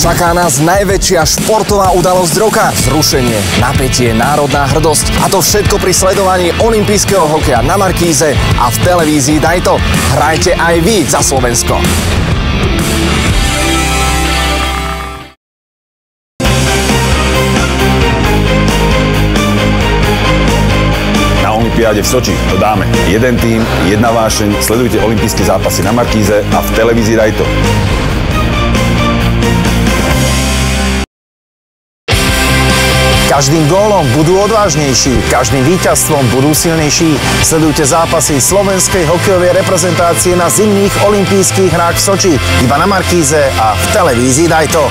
Čaká nás najväčšia športová udalosť roka. Zrušenie, napätie, národná hrdosť. A to všetko pri sledovaní olympijského hokeja na Markíze a v televízii Daj to. Hrajte aj vy za Slovensko. Olympiáde v Soči to dáme. Jeden tým, jedna vášeň, sledujte olympijské zápasy na Markíze a v televízii Rajto. Každým gólom budú odvážnejší, každým víťazstvom budú silnejší. Sledujte zápasy slovenskej hokejovej reprezentácie na zimných olympijských hrách v Soči. Iba na Markíze a v televízii Daj to.